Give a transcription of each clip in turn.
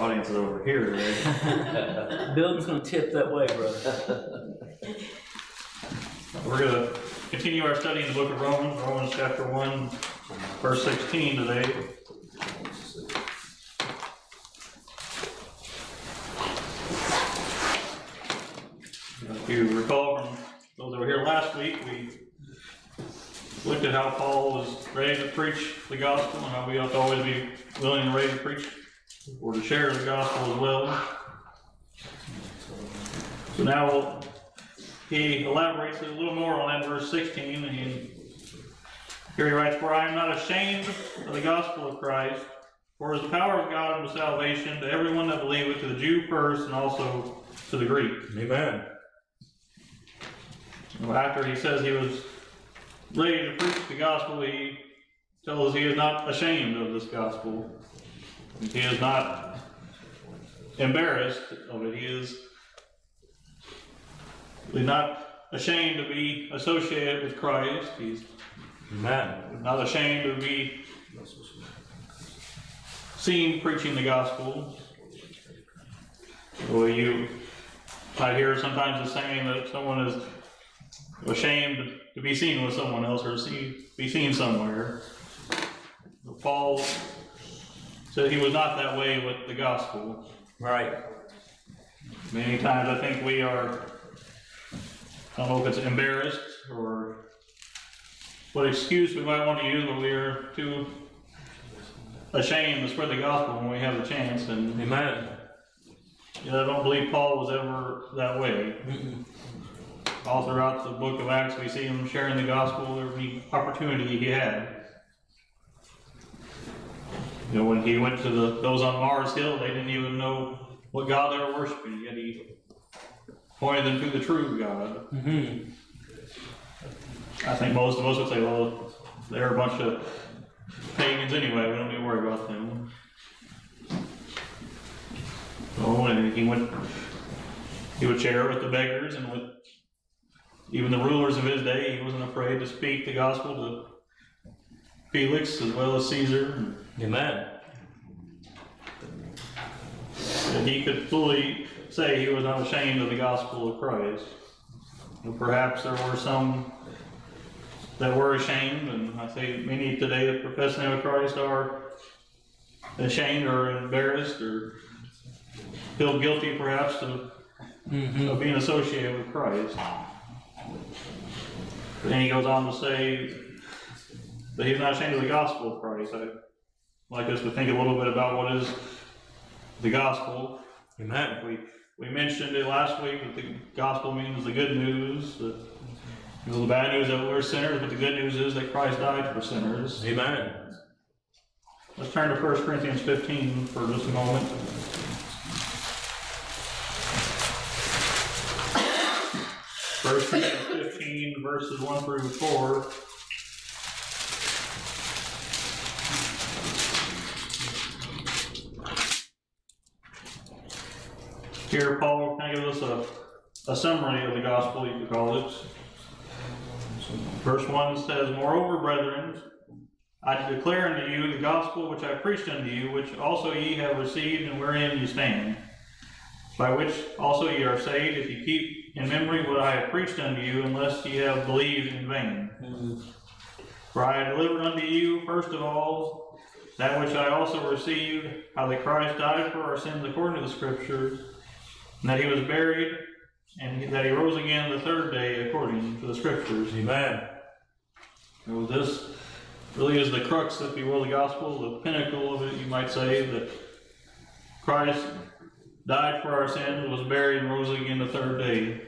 audience is over here, right? Building's gonna tip that way, brother. We're gonna continue our study in the book of Romans, Romans chapter one, verse sixteen today. If you recall from those that were here last week, we looked at how Paul was ready to preach the gospel and how we ought to always be willing and ready to preach or to share the gospel as well. So now he elaborates a little more on that verse 16, and he, here he writes, For I am not ashamed of the gospel of Christ, for it is the power of God unto salvation to everyone that believeth, to the Jew first, and also to the Greek. Amen. Well, After he says he was ready to preach the gospel, he tells us he is not ashamed of this gospel. He is not embarrassed of it. He is not ashamed to be associated with Christ. He's Amen. not ashamed to be seen preaching the gospel. Well, you I hear sometimes the saying that someone is ashamed to be seen with someone else or see, be seen somewhere. Paul said he was not that way with the gospel. Right. Many times I think we are, I don't know if it's embarrassed or what excuse we might want to use, but we are too ashamed to spread the gospel when we have the chance. And Amen. you know, I don't believe Paul was ever that way. All throughout the book of Acts, we see him sharing the gospel every opportunity he had. You know, when he went to the, those on Mars Hill, they didn't even know what God they were worshiping, yet he pointed them to the true God. Mm-hmm. I think most of us would say, well, they're a bunch of pagans anyway, we don't need to worry about them. Oh, and he went, he would share with the beggars and with even the rulers of his day. He wasn't afraid to speak the gospel to Felix as well as Caesar. And Amen. And he could fully say he was not ashamed of the gospel of Christ. And perhaps there were some that were ashamed, and I say many today that profess the name of Christ are ashamed or embarrassed or feel guilty perhaps of, Mm-hmm. of being associated with Christ. But then he goes on to say that he's not ashamed of the gospel of Christ. I'd like us to think a little bit about what is the gospel. Amen. We, we mentioned it last week that the gospel means the good news, that, you know, the bad news that we're sinners, but the good news is that Christ died for sinners. Amen. Let's turn to 1 Corinthians 15 for just a moment. First Corinthians 15 verses 1 through 4. Here, Paul kind of gives us a, a summary of the gospel, you could call it. Verse 1 says, Moreover, brethren, I declare unto you the gospel which I preached unto you, which also ye have received, and wherein ye stand, by which also ye are saved, if ye keep in memory what I have preached unto you, unless ye have believed in vain. For I delivered unto you, first of all, that which I also received, how that Christ died for our sins according to the Scriptures, and that he was buried, and that he rose again the third day according to the Scriptures. Amen. Well, this really is the crux, if you will, the gospel, the pinnacle of it, you might say, that Christ died for our sins, was buried, and rose again the third day.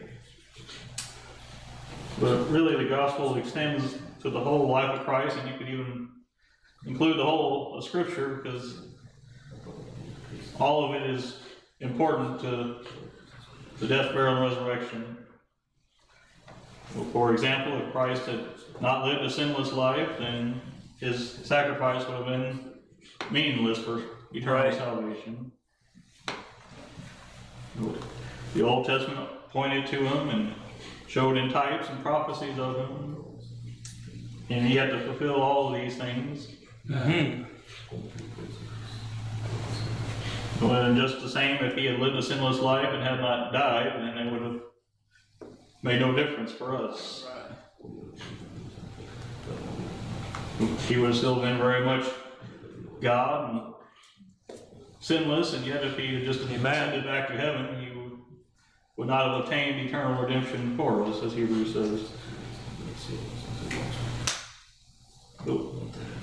But really, the gospel extends to the whole life of Christ, and you could even include the whole of Scripture, because all of it is important to the death, burial, and resurrection. Well, For example, if Christ had not lived a sinless life, then his sacrifice would have been meaningless for eternal Right. salvation. The Old Testament pointed to him and showed in types and prophecies of him. And he had to fulfill all of these things. Mm-hmm. Well, and just the same, if he had lived a sinless life and had not died, then it would have made no difference for us. He would have still been very much God and sinless, and yet if he had just ascended back to heaven, he would, would not have obtained eternal redemption for us, as Hebrews says. The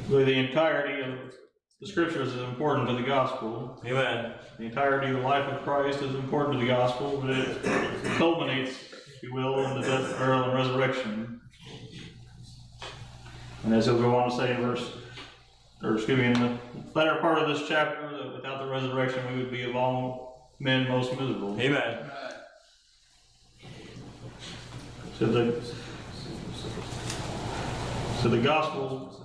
the entirety of the scriptures is important to the gospel. Amen. The entirety of the life of Christ is important to the gospel, but it culminates, if you will, in the death, burial, and resurrection. And as he'll go on to say in verse, or excuse me, in the latter part of this chapter, that without the resurrection, we would be of all men most miserable. Amen. So the, so the gospel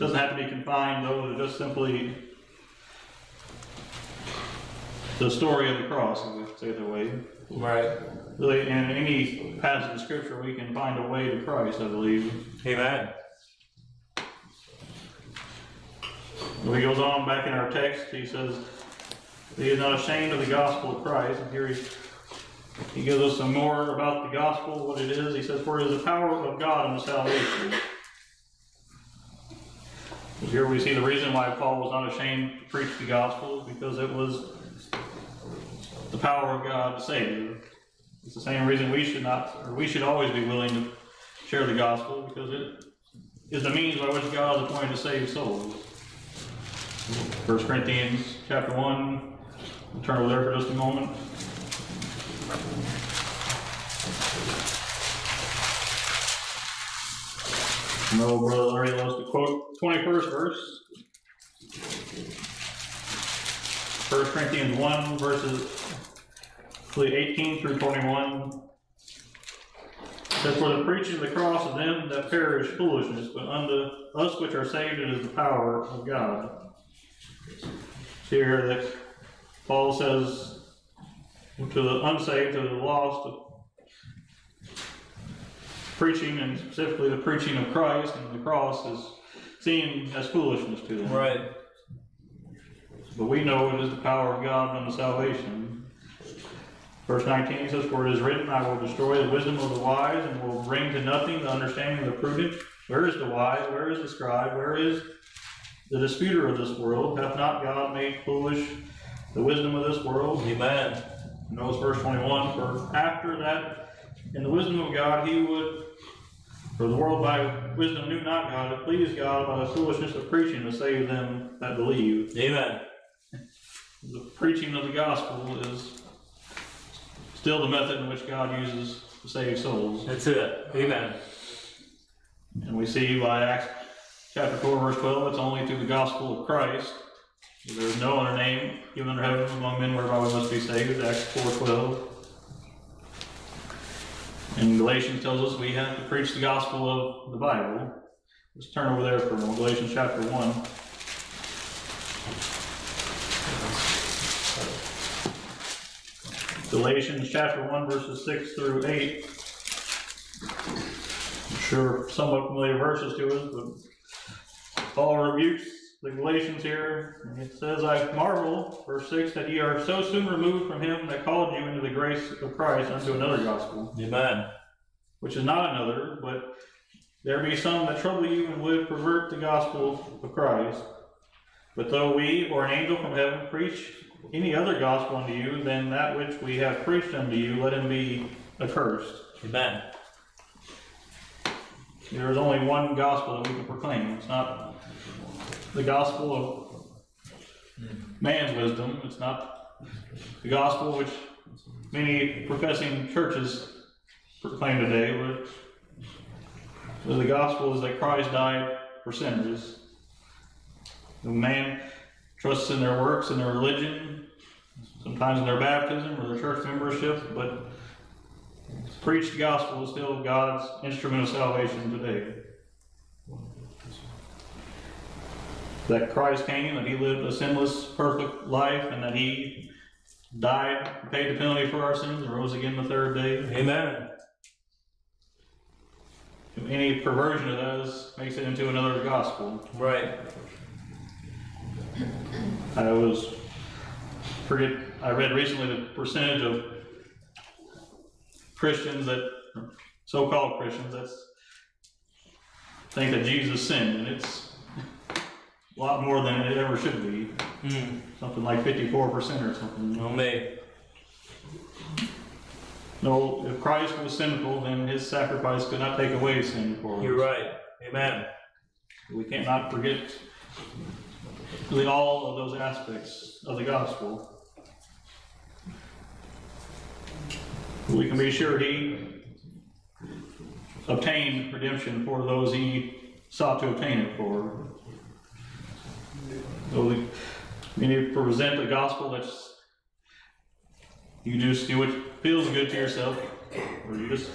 doesn't have to be confined though to just simply the story of the cross, if we say it that way. Right. Really, in any passage of scripture, we can find a way to Christ, I believe. Amen. When he goes on back in our text, he says, he is not ashamed of the gospel of Christ. And here he, he gives us some more about the gospel, what it is. He says, for it is the power of God unto salvation. Here we see the reason why Paul was not ashamed to preach the gospel, because it was the power of God to save. It's the same reason we should not, or we should always be willing to share the gospel, because it is the means by which God is appointed to save souls. First Corinthians chapter one, we'll turn over there for just a moment. No, brother Larry loves to quote twenty-first verse. First Corinthians one verses actually eighteen through twenty-one. Says, for the preaching of the cross of them that perish foolishness, but unto us which are saved it is the power of God. Here that Paul says to the unsaved, to the lost, preaching and specifically the preaching of Christ and the cross is seen as foolishness to them. Right. But we know it is the power of God unto salvation. Verse 19 says, For it is written, I will destroy the wisdom of the wise and will bring to nothing the understanding of the prudent. Where is the wise? Where is the scribe? Where is the disputer of this world? Hath not God made foolish the wisdom of this world? Amen. Notice verse 21 For after that, in the wisdom of God, he would, for the world by wisdom knew not God, it pleased God by the foolishness of preaching to save them that believe. Amen. The preaching of the gospel is still the method in which God uses to save souls. That's it. Amen. And we see by Acts chapter 4, verse 12, it's only through the gospel of Christ. There is no other name given under heaven among men whereby we must be saved. Acts 4 12. And Galatians tells us we have to preach the gospel of the Bible. Let's turn over there for. Galatians chapter 1. Galatians chapter 1, verses 6 through 8. I'm sure somewhat familiar verses to us, but Paul rebukes the Galatians here. and It says, I marvel, verse 6, that ye are so soon removed from him that called you into the grace of Christ unto another gospel, Amen. which is not another, but there be some that trouble you and would pervert the gospel of Christ. But though we or an angel from heaven preach any other gospel unto you than that which we have preached unto you, let him be accursed. Amen. There is only one gospel that we can proclaim. It's not the gospel of man's wisdom. It's not the gospel which many professing churches proclaim today, but the gospel is that Christ died for sinners. The man trusts in their works and their religion, sometimes in their baptism or their church membership, but preached gospel is still God's instrument of salvation today. That Christ came, that he lived a sinless, perfect life, and that he died, paid the penalty for our sins, and rose again the third day. Amen. Any perversion of those makes it into another gospel. Right. I was forget, I read recently the percentage of Christians that, so-called Christians, that's, think that Jesus sinned, and it's a lot more than it ever should be, Hmm, something like fifty-four percent or something. no me. No, if Christ was sinful, then his sacrifice could not take away sin for us. You're right. Amen. We cannot forget really all of those aspects of the gospel. We can be sure he obtained redemption for those he sought to obtain it for. So we, we need to present the gospel that's, you just do what feels good to yourself, or you just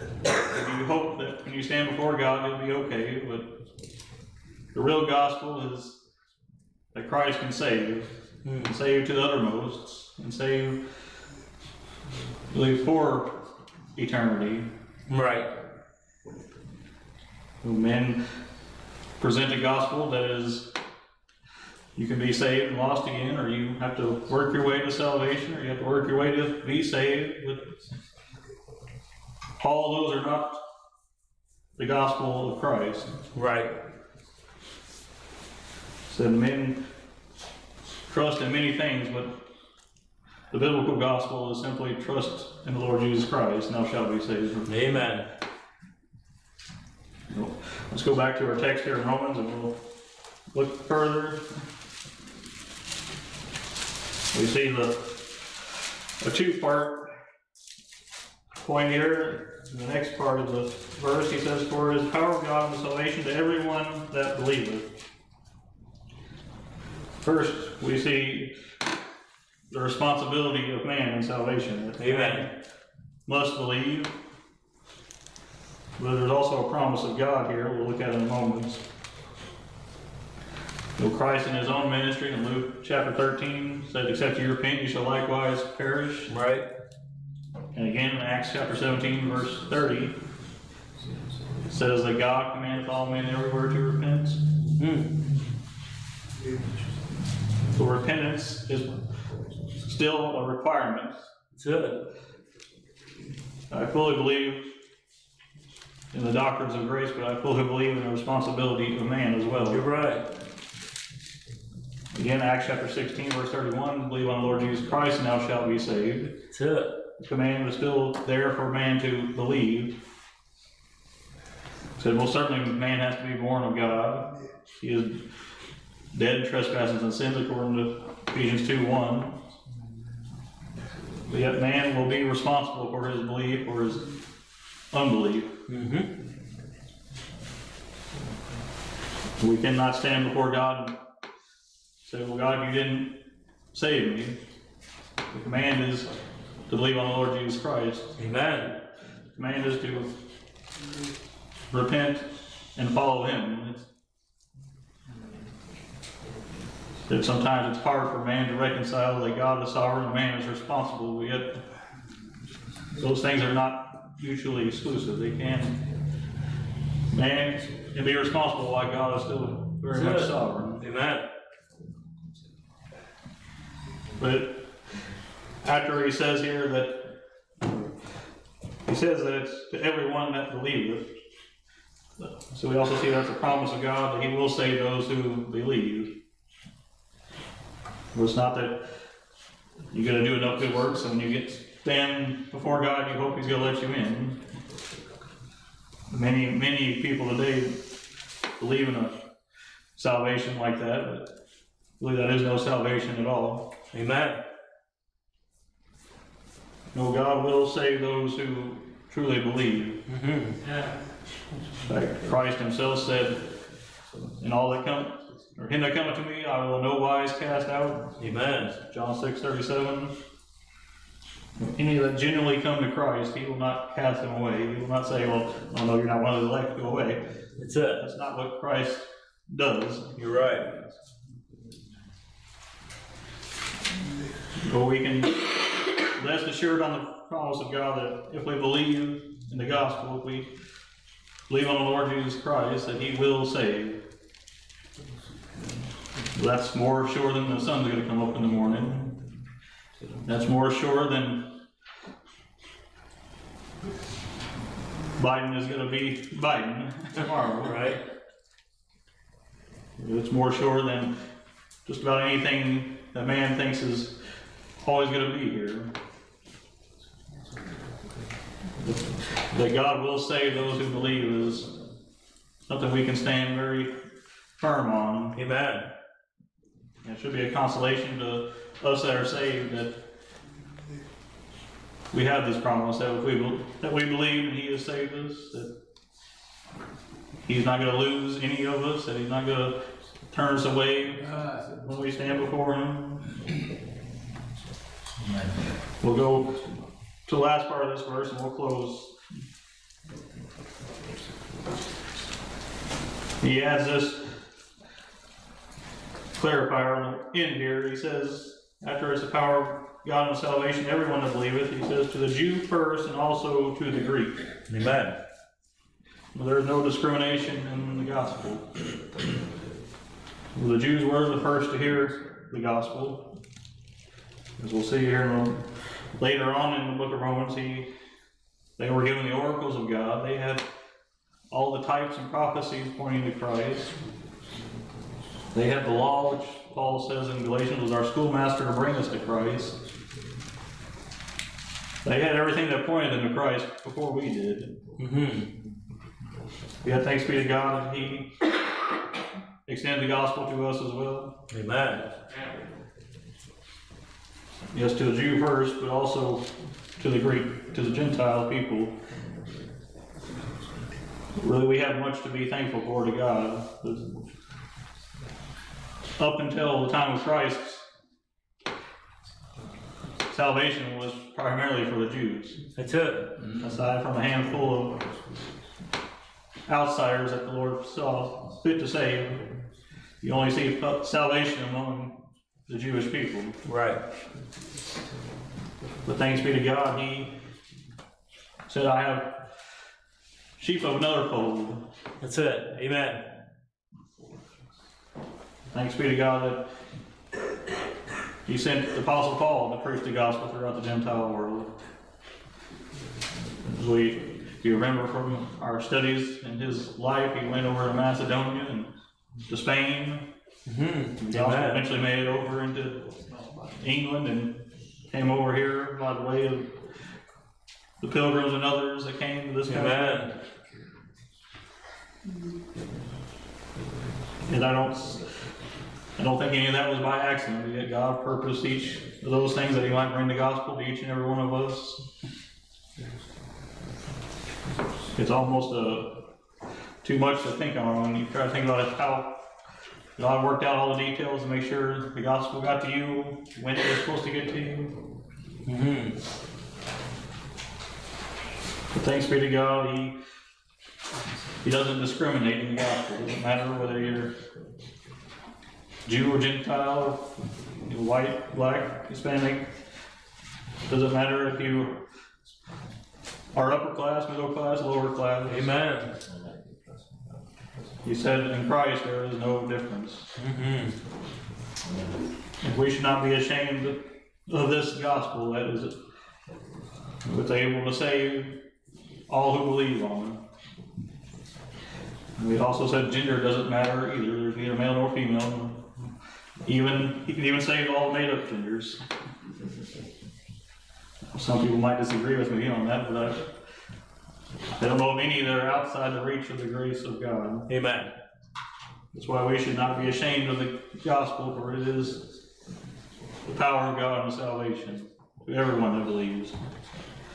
you hope that when you stand before God, it'll be okay, but the real gospel is that Christ can save, Hmm. and save you to the uttermost, and save really for eternity. Right. When Men present a gospel that is, you can be saved and lost again, or you have to work your way to salvation, or you have to work your way to be saved, but all those are not the gospel of Christ. Right. Said men trust in many things, but the biblical gospel is simply trust in the Lord Jesus Christ, and thou shalt be saved. Amen. Let's go back to our text here in Romans and we'll look further. We see the, a two-part point here. In the next part of the verse, he says, For his power of God and salvation to everyone that believeth. First, we see the responsibility of man in salvation. that Amen. Must believe, but there's also a promise of God here, we'll look at in a moment. You know, Christ in his own ministry in Luke chapter thirteen said, except you repent, you shall likewise perish. Right. And again in Acts chapter seventeen, verse thirty, it says that God commandeth all men everywhere to repent. Hmm. So repentance is still a requirement. That's it. I fully believe in the doctrines of grace, but I fully believe in the responsibility of man as well. You're right. Again, Acts chapter sixteen, verse thirty-one, believe on the Lord Jesus Christ and thou shalt be saved. That's it. The command was still there for man to believe. Said, well, certainly man has to be born of God. He is dead in trespasses and sins according to Ephesians two one. But yet man will be responsible for his belief or his unbelief. Mm-hmm. We cannot stand before God say, well, God, you didn't save me. The command is to believe on the Lord Jesus Christ. Amen. The command is to repent and follow him. It's- That sometimes it's hard for man to reconcile that God is sovereign and man is responsible, yet those things are not mutually exclusive. They can, man can be responsible while God is still very much sovereign. Amen. But after he says here that, he says that it's to everyone that believeth. So we also see that's a promise of God that he will save those who believe. Well, It's not that you gotta do enough good works and when you get stand before God, you hope he's gonna let you in. Many, many people today believe in a salvation like that, but believe that is no salvation at all. Amen. No, God will save those who truly believe. Mm-hmm. Like Christ himself said, in all that come, or him that cometh to me, I will no wise cast out. Amen. John six thirty-seven. Any that genuinely come to Christ, he will not cast them away. He will not say, well, oh no, you're not one of the elect, go away. It's it. That's not what Christ does. You're right. But we can rest assured on the promise of God that if we believe in the gospel, if we believe on the Lord Jesus Christ, that he will save. That's more sure than the sun's gonna come up in the morning. That's more sure than Biden is gonna be Biden tomorrow. Right. It's more sure than just about anything that man thinks is always gonna be here. That God will save those who believe is something we can stand very firm on. Amen. It should be a consolation to us that are saved that we have this promise that if we, that we believe and He has saved us, that He's not gonna lose any of us, that He's not gonna turn us away when we stand before Him. We'll go to the last part of this verse and we'll close. He adds this clarifier on the end here. He says, after it's the power of God and salvation, everyone that believeth, he says, to the Jew first and also to the Greek. Amen. Well, There is no discrimination in the gospel. The Jews were the first to hear the gospel. As we'll see here in a- later on in the book of Romans, he, they were given the oracles of God. They had all the types and prophecies pointing to Christ. They had the law, which Paul says in Galatians was our schoolmaster to bring us to Christ. They had everything that pointed them to Christ before we did. Mm-hmm. Yet thanks be to God that He extended the gospel to us as well. Amen. Yes, to the Jew first, but also to the Greek, to the Gentile people. Really, we have much to be thankful for to God. Up until the time of Christ, salvation was primarily for the Jews. That's it. aside from a handful of outsiders that the Lord saw fit to save, you only see salvation among the Jewish people. Right. But thanks be to God, He said, I have sheep of another fold. That's it. Amen. Thanks be to God that He sent the Apostle Paul to preach the gospel throughout the Gentile world. As we, if you remember from our studies in his life, he went over to Macedonia and to Spain. Mm-hmm. The gospel Amen. eventually made it over into England and came over here by the way of the pilgrims and others that came to this country. Amen. And I don't, I don't think any of that was by accident. Yet God purposed each of those things that He might bring the gospel to each and every one of us. It's almost uh too much to think on when you try to think about it, how God worked out all the details to make sure the gospel got to you when it was supposed to get to you. Mm-hmm. But thanks be to God, He He doesn't discriminate in the gospel. It doesn't matter whether you're Jew or Gentile, white, black, Hispanic. Doesn't matter if you are upper class, middle class, lower class. Amen. He said in Christ there is no difference. Mm-hmm. And we should not be ashamed of this gospel that is was able to save all who believe on it. We also said gender doesn't matter either. There's neither male nor female. Even he can even save all made-up genders. Some people might disagree with me on that, but I, I don't know of any that are outside the reach of the grace of God. Amen. That's why we should not be ashamed of the gospel, for it is the power of God and salvation to everyone that believes.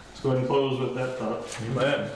Let's go ahead and close with that thought. Amen.